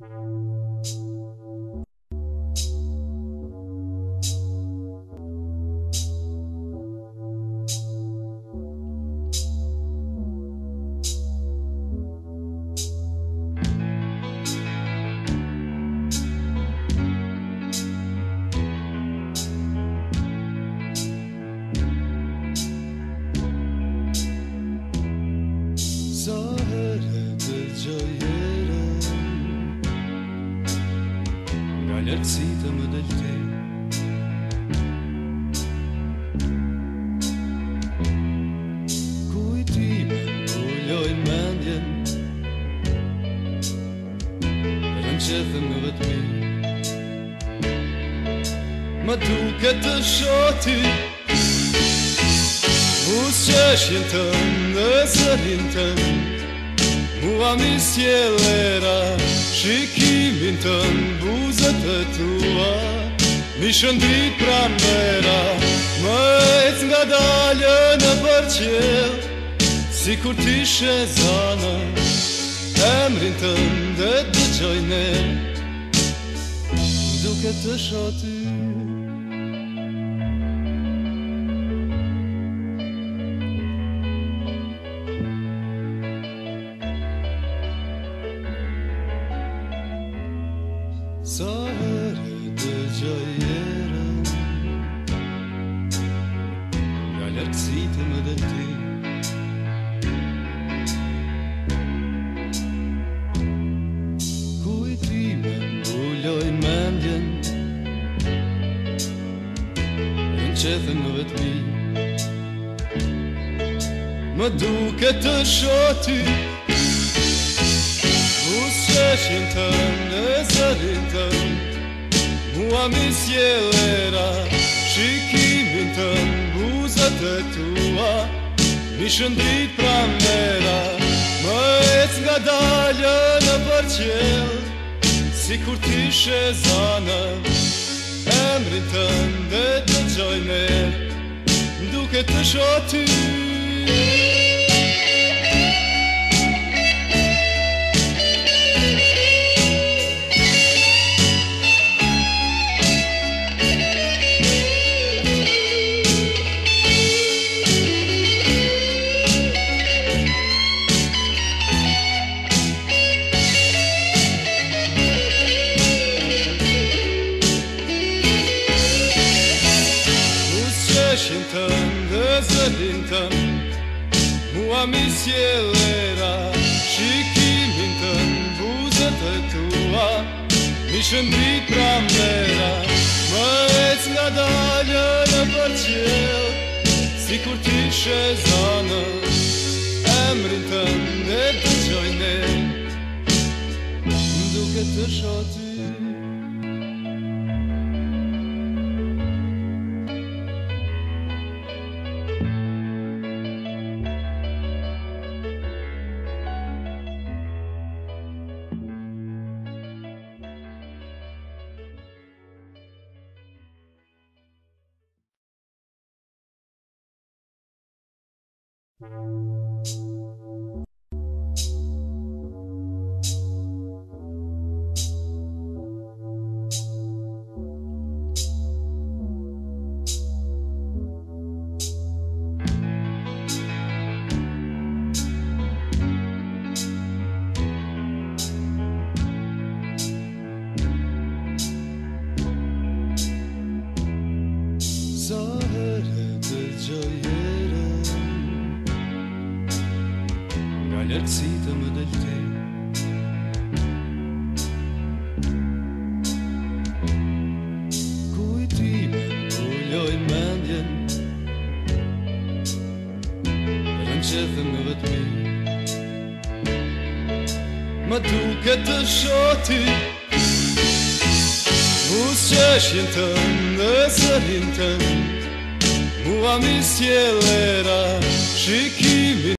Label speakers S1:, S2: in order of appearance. S1: ظاهرت به جای Njerë që si të më dëllë tëjnë
S2: Kuj t'i me më ndjenë Në rënd që dhe në vetëminë Më
S3: duke të shoti Muzë që eshin tëmë në zërin tëmë Mua një sjellera shikimin tëmë Zët të tua Një shëndrit pra vera Më e nga dalje Në përqel Si kur ti shë zanë E të ndet Dë
S1: gjojnë Duket
S3: të shotin
S1: Sa herë të gjajera Nga lërëcit e më dhe ti
S3: Kujtime
S2: më ulloj mendjen Në qëthën në vetëmi Më
S3: duke të shoti Më duke të shoti qeshin të në zërin të Mua mi sjelera Shikimin të buzët e tua Mi shëndit pra mera Më ec nga dalë në përqel Si kur ti she Emrin të dhe të gjojnë Duke të shoty Muzika qeshin të ndë zërin të Mua mi sjelera Shikimin të në buzët të tua Mi shëndrit pra mera Më ec nga dalë në për Si kur ti
S1: shezanë Emrin të ndë të gjojnë ظاهرت جای Kërë që si të më dëllëte
S2: Kuj t'i me ulloj mëndje Rëndë në vëtëme Më
S3: duke të shoti Muzë që shimë të më dëzërin të Mua mi s'jelera shikimin